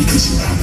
e Publicidade.